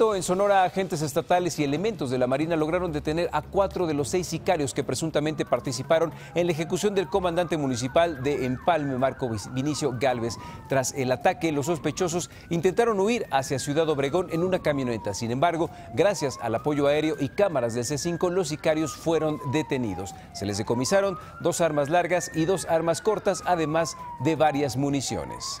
En Sonora, agentes estatales y elementos de la Marina lograron detener a cuatro de los seis sicarios que presuntamente participaron en la ejecución del comandante municipal de Empalme, Marco Vinicio Galvez. Tras el ataque, los sospechosos intentaron huir hacia Ciudad Obregón en una camioneta. Sin embargo, gracias al apoyo aéreo y cámaras del C5, los sicarios fueron detenidos. Se les decomisaron dos armas largas y dos armas cortas, además de varias municiones.